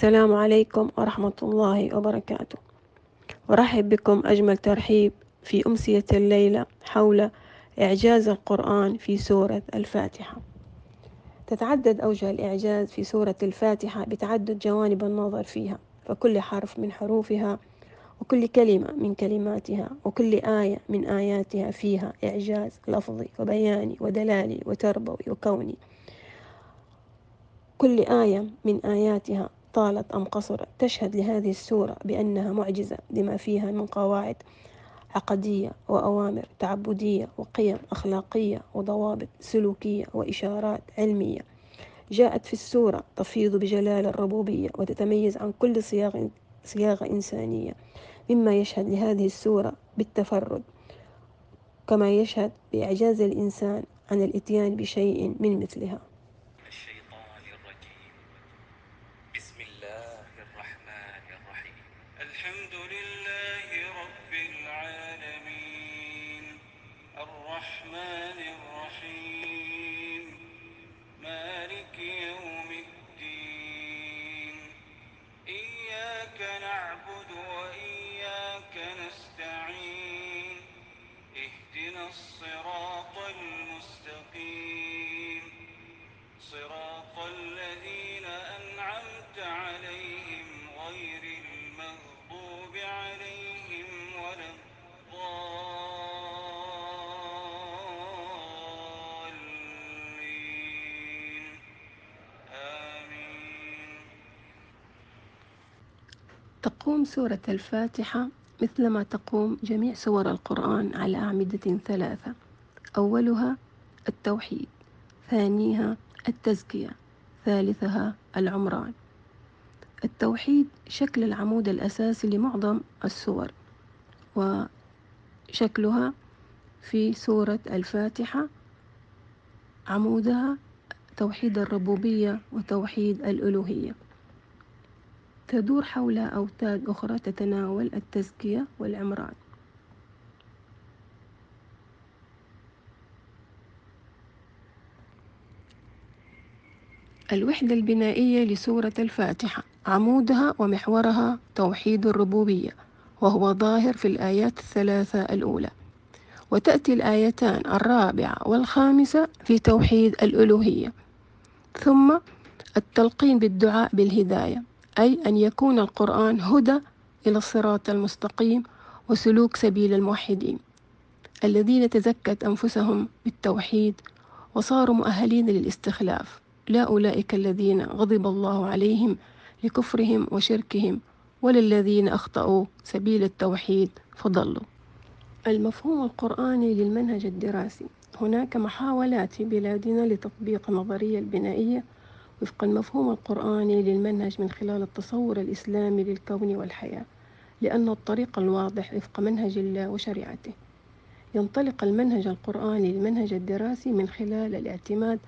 السلام عليكم ورحمة الله وبركاته. أرحب بكم أجمل ترحيب في أمسية الليلة حول إعجاز القرآن في سورة الفاتحة. تتعدد أوجه الإعجاز في سورة الفاتحة بتعدد جوانب النظر فيها فكل حرف من حروفها وكل كلمة من كلماتها وكل آية من آياتها فيها إعجاز لفظي وبياني ودلالي وتربوي وكوني. كل آية من آياتها طالت أم قصرت. تشهد لهذه السورة بأنها معجزة لما فيها من قواعد عقدية وأوامر تعبدية وقيم أخلاقية وضوابط سلوكية وإشارات علمية. جاءت في السورة تفيض بجلال الربوبية وتتميز عن كل صياغ صياغة إنسانية مما يشهد لهذه السورة بالتفرد كما يشهد بإعجاز الإنسان عن الإتيان بشيء من مثلها. تقوم سورة الفاتحة مثلما تقوم جميع سور القرآن على أعمدة ثلاثة. أولها التوحيد ثانيها التزكية ثالثها العمران. التوحيد شكل العمود الأساسي لمعظم السور وشكلها في سورة الفاتحة عمودها توحيد الربوبية وتوحيد الألوهية. تدور حول أوتاد أخرى تتناول التزكية والعمران الوحدة البنائية لسورة الفاتحة. عمودها ومحورها توحيد الربوبية وهو ظاهر في الآيات الثلاثة الأولى. وتأتي الآيتان الرابعة والخامسة في توحيد الألوهية. ثم التلقين بالدعاء بالهداية. أي أن يكون القرآن هدى إلى الصراط المستقيم وسلوك سبيل الموحدين الذين تزكت أنفسهم بالتوحيد وصاروا مؤهلين للاستخلاف. لا أولئك الذين غضب الله عليهم لكفرهم وشركهم ولا الذين أخطأوا سبيل التوحيد فضلوا. المفهوم القرآني للمنهج الدراسي. هناك محاولات في بلادنا لتطبيق النظرية البنائية وفق المفهوم القرآني للمنهج من خلال التصور الإسلامي للكون والحياة لأن الطريق الواضح وفق منهج الله وشريعته. ينطلق المنهج القرآني للمنهج الدراسي من خلال الاعتماد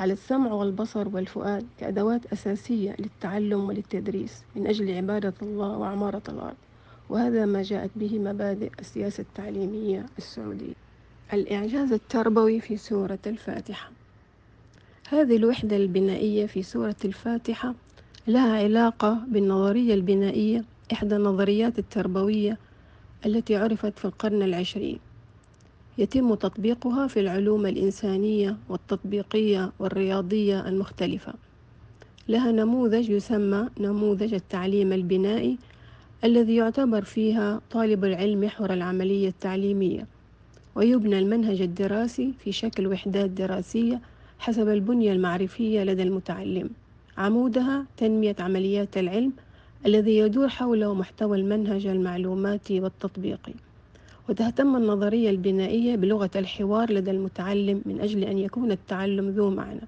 على السمع والبصر والفؤاد كأدوات أساسية للتعلم وللتدريس من أجل عبادة الله وعمارة الأرض. وهذا ما جاءت به مبادئ السياسة التعليمية السعودية. الإعجاز التربوي في سورة الفاتحة. هذه الوحدة البنائية في سورة الفاتحة لها علاقة بالنظرية البنائية إحدى النظريات التربوية التي عرفت في القرن العشرين. يتم تطبيقها في العلوم الإنسانية والتطبيقية والرياضية المختلفة. لها نموذج يسمى نموذج التعليم البنائي الذي يعتبر فيها طالب العلم محور العملية التعليمية ويبنى المنهج الدراسي في شكل وحدات دراسية حسب البنية المعرفية لدى المتعلم. عمودها تنمية عمليات العلم الذي يدور حوله محتوى المنهج المعلوماتي والتطبيقي وتهتم النظرية البنائية بلغة الحوار لدى المتعلم من أجل أن يكون التعلم ذو معنى.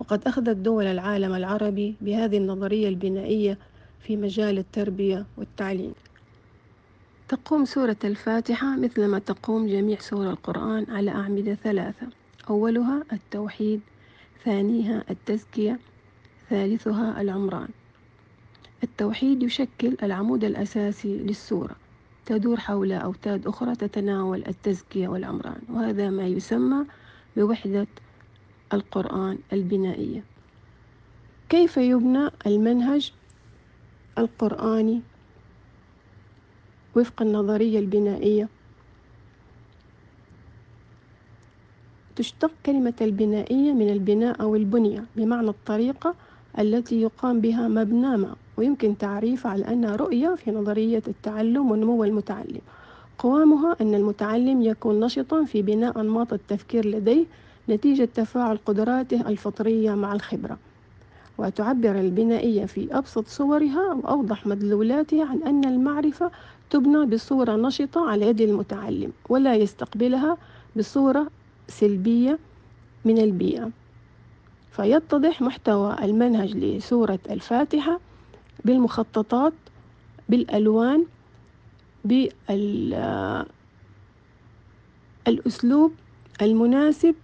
وقد أخذت دول العالم العربي بهذه النظرية البنائية في مجال التربية والتعليم. تقوم سورة الفاتحة مثلما تقوم جميع سور القرآن على أعمدة ثلاثة. أولها التوحيد ثانيها التزكية ثالثها العمران. التوحيد يشكل العمود الأساسي للسورة تدور حول أوتاد أخرى تتناول التزكية والعمران وهذا ما يسمى بوحدة القرآن البنائية. كيف يبنى المنهج القرآني وفق النظرية البنائية؟ تشتق كلمة البنائية من البناء أو البنية بمعنى الطريقة التي يقام بها مبنى ما. ويمكن تعريفها على أنها رؤية في نظرية التعلم ونمو المتعلم. قوامها أن المتعلم يكون نشطا في بناء أنماط التفكير لديه نتيجة تفاعل قدراته الفطرية مع الخبرة. وتعبر البنائية في أبسط صورها وأوضح مدلولاتها عن أن المعرفة تبنى بصورة نشطة على يد المتعلم ولا يستقبلها بصورة سلبية من البيئة. فيتضح محتوى المنهج لسورة الفاتحة بالمخططات بالألوان بالأسلوب المناسب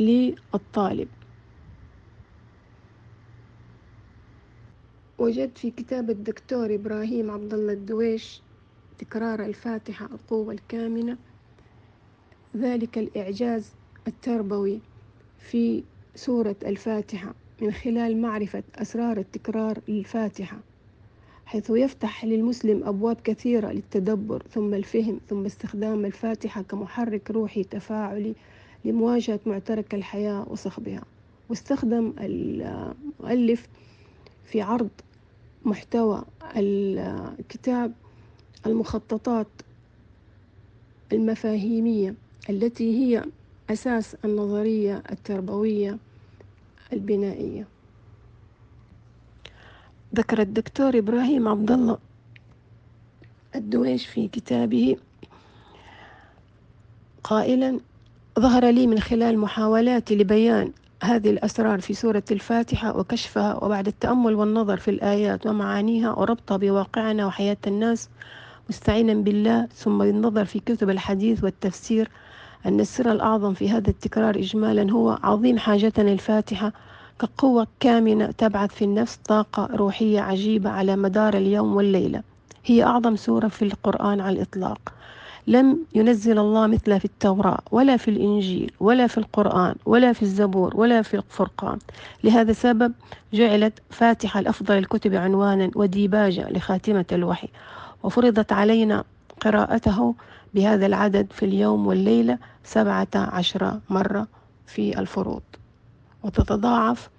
للطالب. وجدت في كتاب الدكتور إبراهيم عبد الله الدويش تكرار الفاتحة القوة الكامنة. ذلك الإعجاز التربوي في سورة الفاتحة من خلال معرفة أسرار التكرار للفاتحة حيث يفتح للمسلم أبواب كثيرة للتدبر ثم الفهم ثم استخدام الفاتحة كمحرك روحي تفاعلي لمواجهة معترك الحياة وصخبها. واستخدم المؤلف في عرض محتوى الكتاب المخططات المفاهيمية التي هي أساس النظرية التربوية البنائية. ذكر الدكتور إبراهيم عبد الله الدويش في كتابه قائلا ظهر لي من خلال محاولاتي لبيان هذه الأسرار في سورة الفاتحة وكشفها وبعد التأمل والنظر في الآيات ومعانيها وربطها بواقعنا وحياة الناس مستعينا بالله ثم بالنظر في كتب الحديث والتفسير أن السر الأعظم في هذا التكرار إجمالا هو عظيم حاجتنا الفاتحة كقوة كامنة تبعث في النفس طاقة روحية عجيبة على مدار اليوم والليلة. هي أعظم سورة في القرآن على الإطلاق. لم ينزل الله مثلها في التوراة ولا في الإنجيل ولا في القرآن ولا في الزبور ولا في الفرقان. لهذا السبب جعلت فاتحة الأفضل الكتب عنوانا وديباجة لخاتمة الوحي. وفرضت علينا قراءته بهذا العدد في اليوم والليلة سبعة عشر مرة في الفروض. وتتضاعف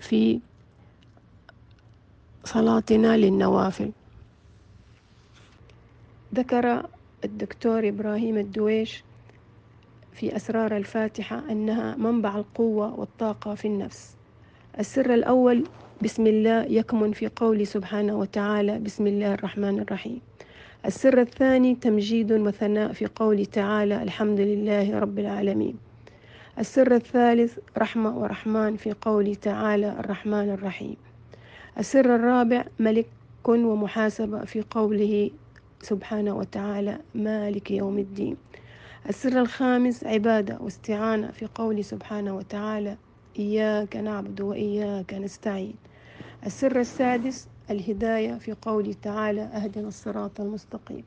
في صلاتنا للنوافل. ذكر الدكتور إبراهيم الدويش في أسرار الفاتحة أنها منبع القوة والطاقة في النفس. السر الأول بسم الله يكمن في قول سبحانه وتعالى بسم الله الرحمن الرحيم. السر الثاني تمجيد وثناء في قول تعالى الحمد لله رب العالمين. السر الثالث رحمة ورحمن في قول تعالى الرحمن الرحيم. السر الرابع ملك ومحاسبة في قوله سبحانه وتعالى مالك يوم الدين. السر الخامس عبادة واستعانة في قول سبحانه وتعالى إياك نعبد وإياك نستعين. السر السادس الهداية في قوله تعالى أهدنا الصراط المستقيم.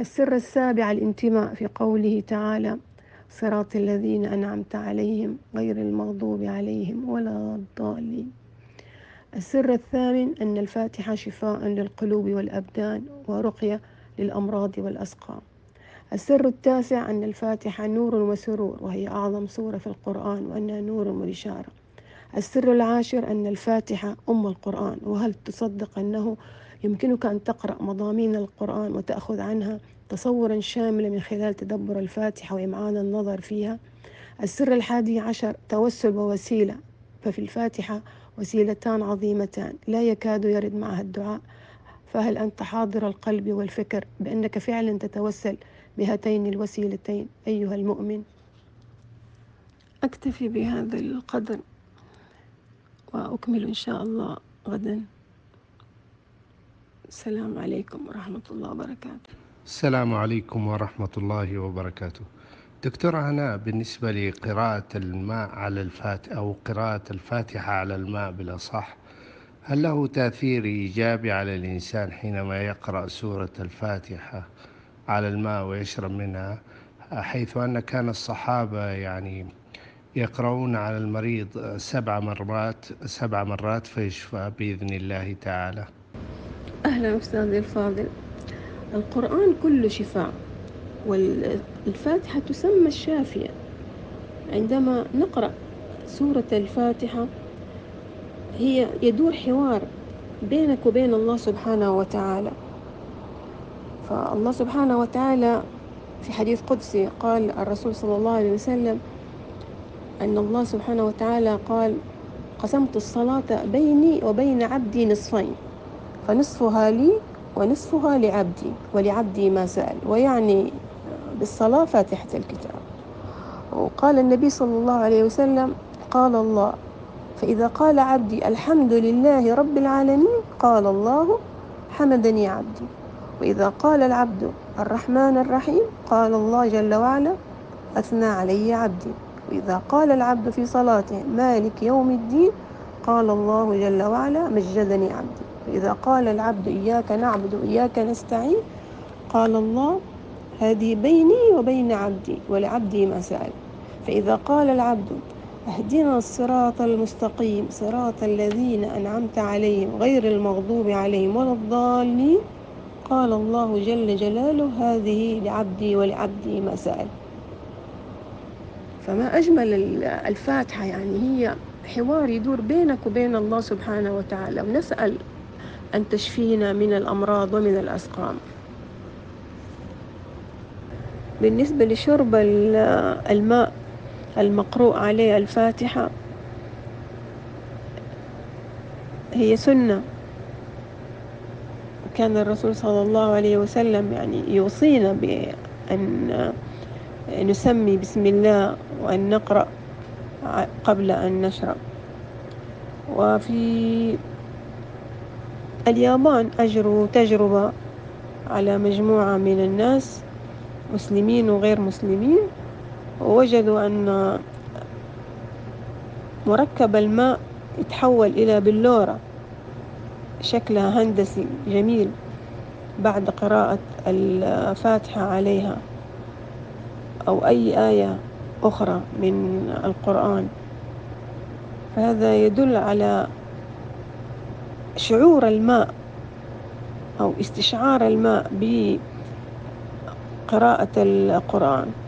السر السابع الانتماء في قوله تعالى صراط الذين أنعمت عليهم غير المغضوب عليهم ولا الضالين. السر الثامن أن الفاتحة شفاء للقلوب والأبدان ورقية للأمراض والأسقام. السر التاسع أن الفاتحة نور وسرور وهي أعظم سورة في القرآن وأنها نور وبشارة السر العاشر أن الفاتحة أم القرآن وهل تصدق أنه يمكنك أن تقرأ مضامين القرآن وتأخذ عنها تصورا شاملا من خلال تدبر الفاتحة وإمعان النظر فيها؟ السر الحادي عشر توسل ووسيلة ففي الفاتحة وسيلتان عظيمتان لا يكاد يرد معها الدعاء فهل أنت حاضر القلب والفكر بأنك فعلا تتوسل بهاتين الوسيلتين أيها المؤمن؟ أكتفي بهذا القدر. وأكمل إن شاء الله غدا. السلام عليكم ورحمة الله وبركاته. السلام عليكم ورحمة الله وبركاته. دكتور هناء بالنسبة لقراءة الماء على الفاتحة أو قراءة الفاتحة على الماء بالأصح هل له تأثير إيجابي على الإنسان حينما يقرأ سورة الفاتحة على الماء ويشرب منها حيث أن كان الصحابة يعني يقرؤون على المريض سبع مرات سبع مرات فيشفى بإذن الله تعالى. أهلا أستاذي الفاضل. القرآن كله شفاء والفاتحة تسمى الشافية. عندما نقرأ سورة الفاتحة هي يدور حوار بينك وبين الله سبحانه وتعالى. فالله سبحانه وتعالى في حديث قدسي قال الرسول صلى الله عليه وسلم أن الله سبحانه وتعالى قال قسمت الصلاة بيني وبين عبدي نصفين فنصفها لي ونصفها لعبدي ولعبدي ما سأل. ويعني بالصلاة فاتحة الكتاب. وقال النبي صلى الله عليه وسلم قال الله فإذا قال عبدي الحمد لله رب العالمين قال الله حمدني عبدي. وإذا قال العبد الرحمن الرحيم قال الله جل وعلا أثنى علي عبدي. وإذا قال العبد في صلاته مالك يوم الدين قال الله جل وعلا مجدني عبدي. وإذا قال العبد إياك نعبد وإياك نستعين قال الله هذه بيني وبين عبدي ولعبدي ما سأل فإذا قال العبد اهدنا الصراط المستقيم صراط الذين أنعمت عليهم غير المغضوب عليهم ولا الضالين قال الله جل جلاله هذه لعبدي ولعبدي ما سأل فما أجمل الفاتحة يعني هي حوار يدور بينك وبين الله سبحانه وتعالى ونسأل أن تشفينا من الأمراض ومن الأسقام. بالنسبة لشرب الماء المقروء عليه الفاتحة هي سنة. كان الرسول صلى الله عليه وسلم يعني يوصينا بأن نسمي بسم الله وأن نقرأ قبل أن نشرب. وفي اليابان أجروا تجربة على مجموعة من الناس مسلمين وغير مسلمين ووجدوا أن مركب الماء يتحول إلى بلورة شكلها هندسي جميل بعد قراءة الفاتحة عليها. أو أي آية أخرى من القرآن. فهذا يدل على شعور الماء أو استشعار الماء بقراءة القرآن.